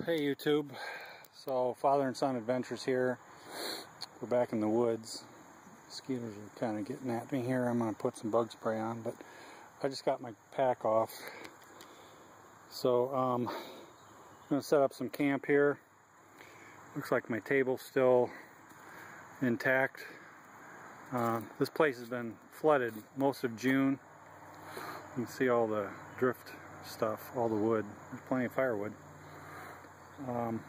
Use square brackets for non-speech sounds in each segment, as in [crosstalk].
Hey YouTube. So father and son adventures here. We're back in the woods. Mosquitoes are kind of getting at me here. I'm going to put some bug spray on, but I just got my pack off. So um, I'm going to set up some camp here. Looks like my table's still intact. Uh, this place has been flooded most of June. You can see all the drift stuff, all the wood. There's plenty of firewood. Um,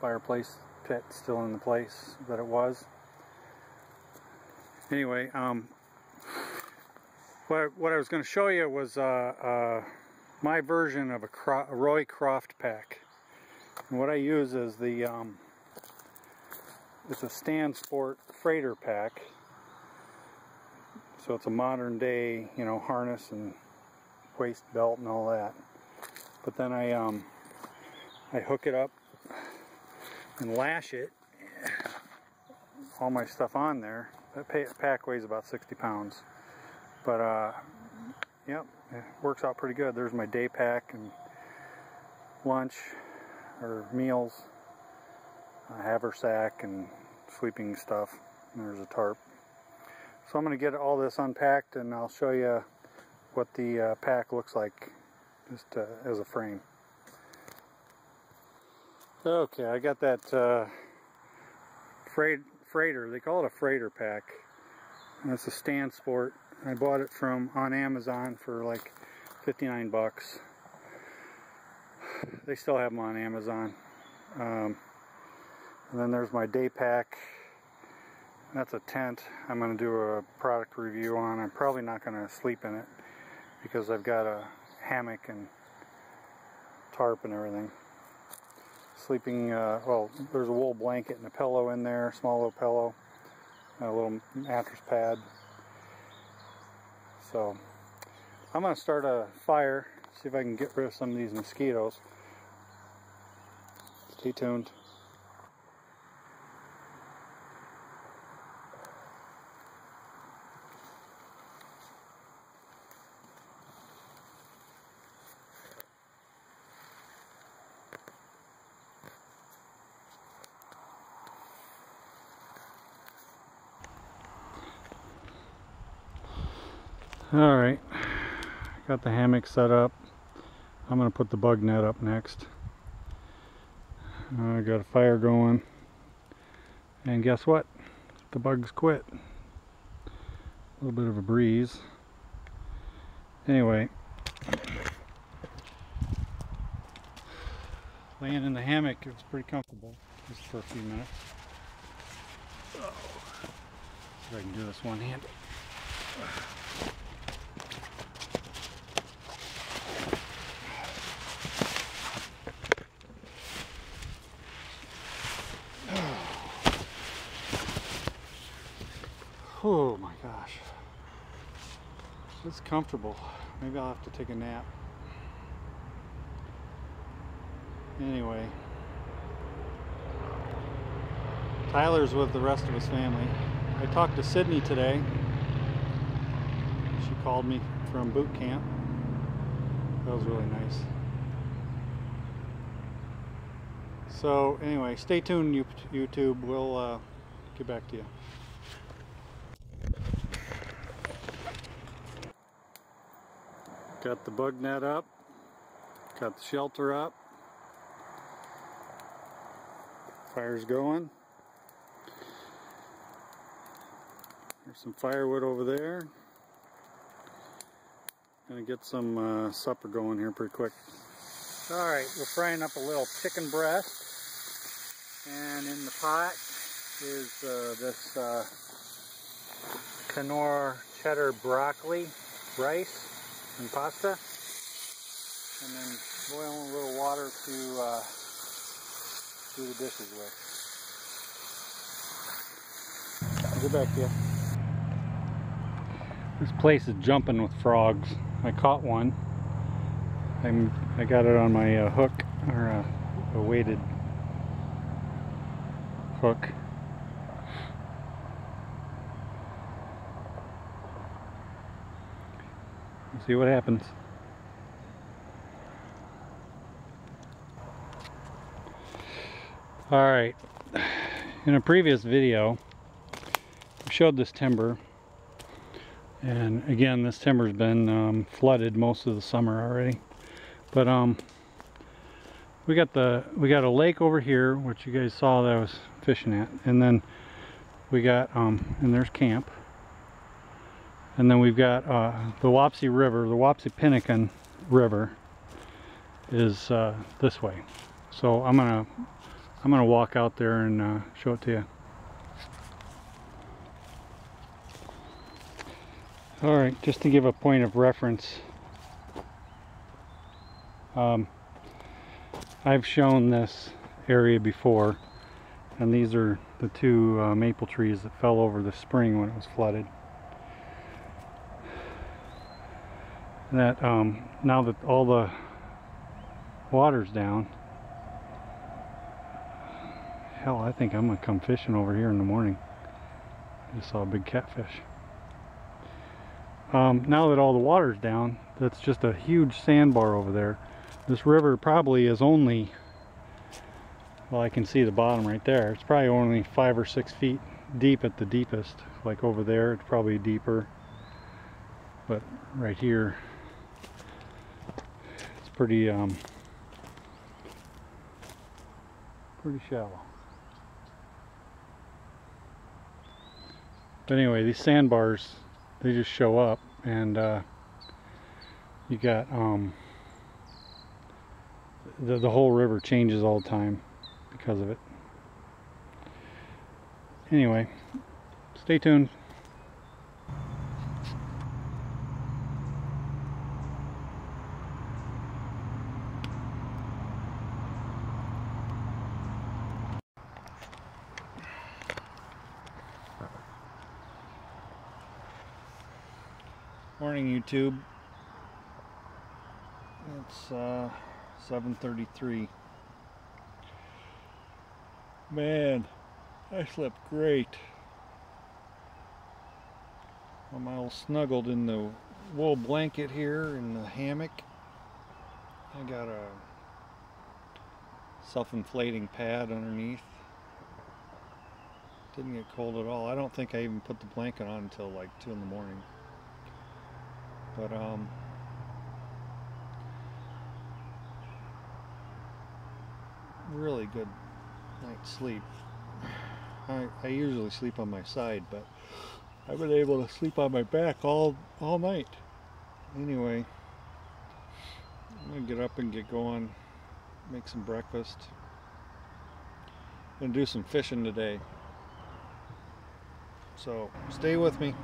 fireplace pit still in the place that it was. Anyway, um, what, what I was going to show you was uh, uh, my version of a, Cro a, Roycroft pack. And what I use is the, um, it's a Stansport freighter pack. So it's a modern day, you know, harness and waist belt and all that. But then I, um, I hook it up and lash it, all my stuff on there. That pack weighs about 60 pounds. But, uh, yep, it works out pretty good. There's my day pack and lunch or meals, a haversack and sleeping stuff. And there's a tarp. So I'm going to get all this unpacked and I'll show you what the uh, pack looks like just uh, as a frame. Okay, I got that uh, freight, freighter. They call it a freighter pack. And it's a Stansport. I bought it from on Amazon for like 59 bucks. They still have them on Amazon. Um, and then there's my day pack. That's a tent I'm going to do a product review on. I'm probably not going to sleep in it because I've got a hammock and tarp and everything sleeping, uh, well, there's a wool blanket and a pillow in there, small little pillow, a little mattress pad. So, I'm going to start a fire, see if I can get rid of some of these mosquitoes. Stay tuned. Alright, got the hammock set up. I'm to put the bug net up next. I got a fire going. And guess what? The bugs quit. A little bit of a breeze. Anyway, laying in the hammock, it was pretty comfortable just for a few minutes. Oh, see if I can do this one handed. Oh my gosh. It's comfortable. Maybe I'll have to take a nap. Anyway. Tyler's with the rest of his family. I talked to Sydney today. She called me from boot camp. That was really nice. So anyway, stay tuned YouTube. We'll uh, get back to you. Got the bug net up. Got the shelter up. Fire's going. There's some firewood over there. Gonna get some uh, supper going here pretty quick. Alright, we're frying up a little chicken breast. And in the pot is uh, this uh, cheddar broccoli rice and pasta. And then boil a little water to uh, do the dishes with. I'll get back to you. This place is jumping with frogs. I caught one. I'm, I got it on my uh, hook, or uh, a weighted hook. See what happens. All right, in a previous video, we showed this timber. And again, this timber's been um, flooded most of the summer already. But um, we got the we got a lake over here, which you guys saw that I was fishing at, and then we got um, and there's camp. And then we've got uh, the Wapsie River, the Wapsipinicon River is uh, this way. So I'm gonna I'm gonna walk out there and uh, show it to you. All right, just to give a point of reference, um, I've shown this area before, and these are the two uh, maple trees that fell over the spring when it was flooded. That um, now that all the water's down, hell, I think I'm gonna come fishing over here in the morning. I Just saw a big catfish. Um, now that all the water's down, that's just a huge sandbar over there. This river probably is only, well I can see the bottom right there, it's probably only five or six feet deep at the deepest. Like over there, it's probably deeper. But right here, pretty, um, pretty shallow. But anyway, these sandbars, they just show up and uh, you got um, the, the whole river changes all the time because of it. Anyway, stay tuned. Morning YouTube. It's uh, 7.33. Man, I slept great. I'm all snuggled in the wool blanket here in the hammock. I got a self-inflating pad underneath. Didn't get cold at all. I don't think I even put the blanket on until like 2 in the morning. But um, really good night's sleep. I, I usually sleep on my side, but I've been able to sleep on my back all all night. Anyway, I'm gonna get up and get going, make some breakfast. gonna do some fishing today. So stay with me.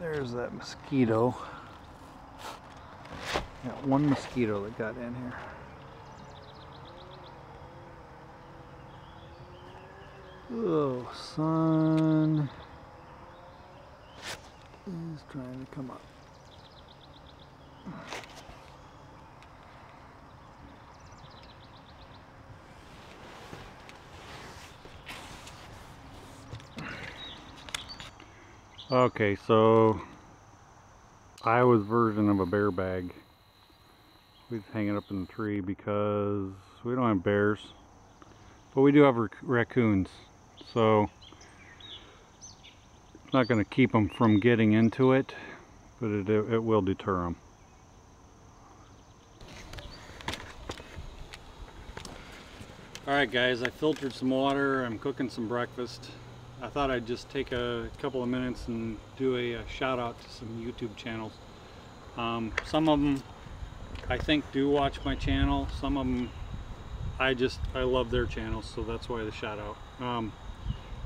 There's that mosquito. Got one mosquito that got in here. Oh, sun is trying to come up. Okay, so Iowa's version of a bear bag. We just hang it up in the tree because we don't have bears, but we do have rac raccoons. So it's not going to keep them from getting into it, but it, it will deter them. Alright guys, I filtered some water, I'm cooking some breakfast. I thought I'd just take a couple of minutes and do a, a shout out to some YouTube channels. Um, some of them I think do watch my channel. Some of them I just I love their channels, so that's why the shout out. Um,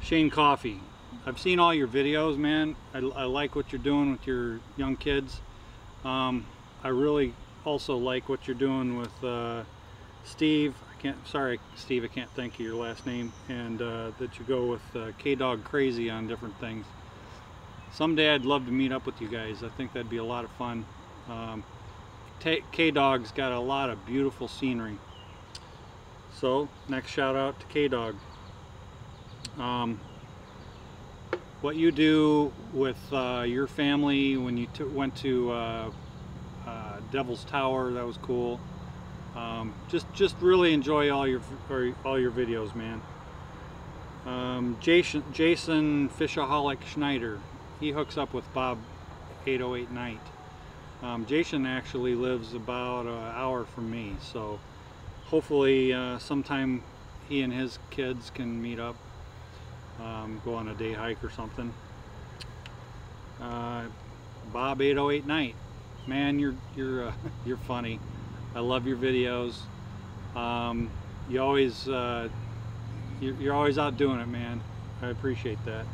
Shane Coffee. I've seen all your videos, man. I, I like what you're doing with your young kids. Um, I really also like what you're doing with uh, Steve can't, sorry Steve, I can't think of your last name, and uh, that you go with uh, K-Dog Crazy on different things. Someday I'd love to meet up with you guys. I think that'd be a lot of fun. Um, K-Dog's got a lot of beautiful scenery. So, next shout out to K-Dog. Um, what you do with uh, your family when you went to uh, uh, Devil's Tower, that was cool. Um, just, just really enjoy all your all your videos, man. Um, Jason, Jason Fishaholic Schneider, he hooks up with Bob 808 Night. Um, Jason actually lives about an hour from me, so hopefully uh, sometime he and his kids can meet up, um, go on a day hike or something. Uh, Bob 808 Night, man, you're you're uh, [laughs] you're funny. I love your videos. Um, you always uh, you're always out doing it, man. I appreciate that.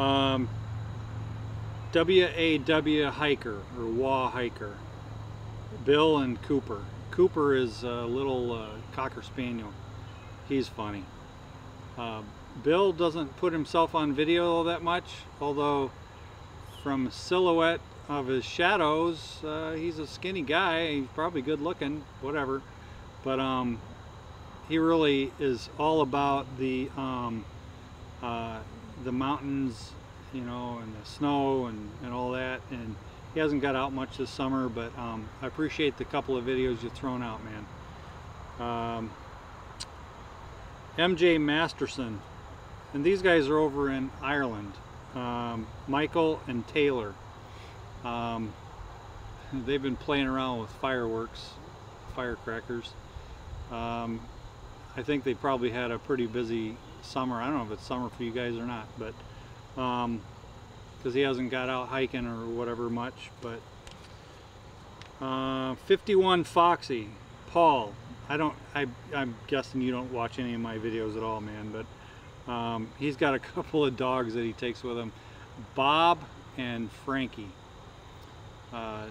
Um, WAW hiker or WA hiker. Bill and Cooper. Cooper is a little uh, cocker spaniel. He's funny. Uh, Bill doesn't put himself on video that much, although from silhouette of his shadows, uh, he's a skinny guy. He's probably good looking, whatever. But um, he really is all about the um, uh, the mountains you know, and the snow and, and all that. And he hasn't got out much this summer, but um, I appreciate the couple of videos you've thrown out, man. Um, MJ Masterson, and these guys are over in Ireland. Um, Michael and Taylor. Um, they've been playing around with fireworks, firecrackers. Um, I think they probably had a pretty busy summer. I don't know if it's summer for you guys or not, but because um, he hasn't got out hiking or whatever much but uh, 51 Foxy Paul I don't I, I'm guessing you don't watch any of my videos at all man but um, he's got a [laughs] couple of dogs that he takes with him Bob and Frankie uh,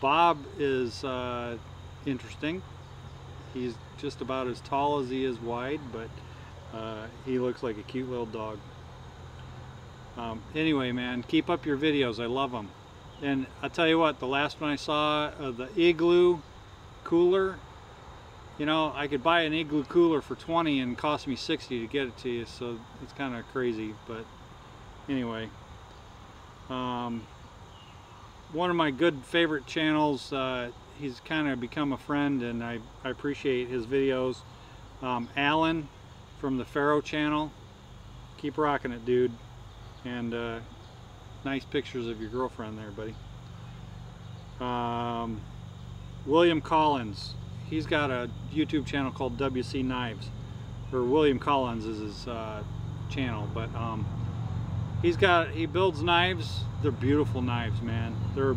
Bob is uh, interesting he's just about as tall as he is wide but uh, he looks like a cute little dog um, anyway, man, keep up your videos. I love them. And I'll tell you what, the last one I saw, uh, the Igloo cooler, you know, I could buy an Igloo cooler for 20 and cost me 60 to get it to you, so it's kind of crazy, but anyway. Um, one of my good favorite channels, uh, he's kind of become a friend and I, I appreciate his videos. Um, Alan from the Pharaoh channel, keep rocking it, dude. And uh, nice pictures of your girlfriend there buddy. Um, William Collins. He's got a YouTube channel called WC Knives or William Collins is his uh, channel but um, he's got he builds knives they're beautiful knives man they're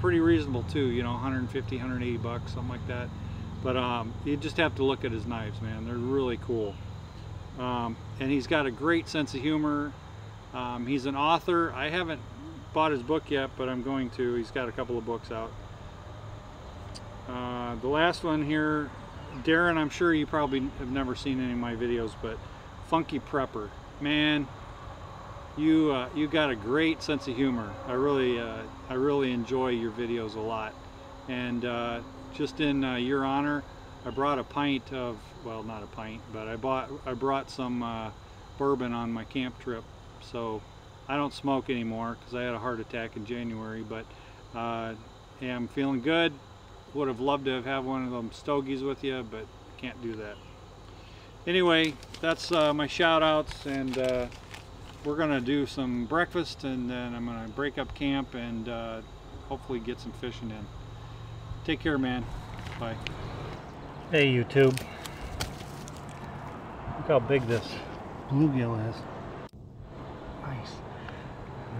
pretty reasonable too you know 150 180 bucks something like that but um, you just have to look at his knives man they're really cool um, and he's got a great sense of humor um, he's an author. I haven't bought his book yet, but I'm going to. He's got a couple of books out. Uh, the last one here, Darren, I'm sure you probably have never seen any of my videos, but Funky Prepper. Man, you uh, you got a great sense of humor. I really uh, I really enjoy your videos a lot. And uh, just in uh, your honor, I brought a pint of well, not a pint, but I bought I brought some uh, bourbon on my camp trip so I don't smoke anymore because I had a heart attack in January but uh, I'm feeling good would have loved to have had one of them stogies with you but can't do that anyway that's uh, my shout outs and uh, we're gonna do some breakfast and then I'm gonna break up camp and uh, hopefully get some fishing in take care man bye hey YouTube look how big this bluegill is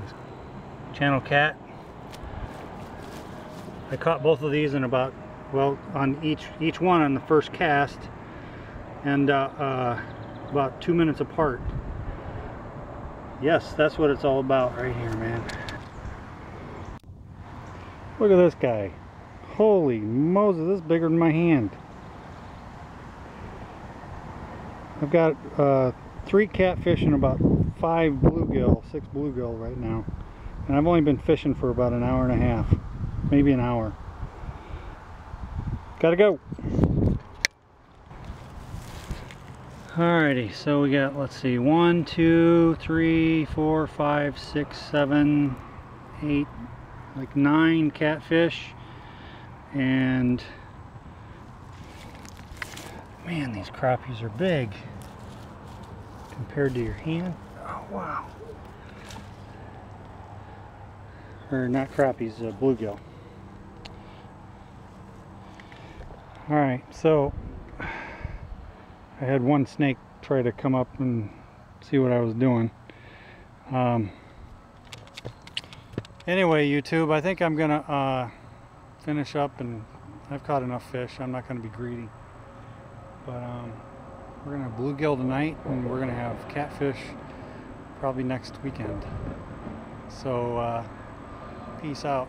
Nice. channel cat. I caught both of these in about, well, on each each one on the first cast, and uh, uh, about two minutes apart. Yes, that's what it's all about right here, man. Look at this guy. Holy Moses, this is bigger than my hand. I've got uh, three catfish and about five bluegill, six bluegill right now. And I've only been fishing for about an hour and a half, maybe an hour. Gotta go. Alrighty, so we got, let's see, one, two, three, four, five, six, seven, eight, like nine catfish. And man, these crappies are big compared to your hand. Oh, wow. Or not crappies, uh, bluegill. Alright, so I had one snake try to come up and see what I was doing. Um, anyway, YouTube, I think I'm gonna uh, finish up and I've caught enough fish. I'm not gonna be greedy. But um, we're gonna bluegill tonight and we're gonna have catfish probably next weekend. So uh, peace out.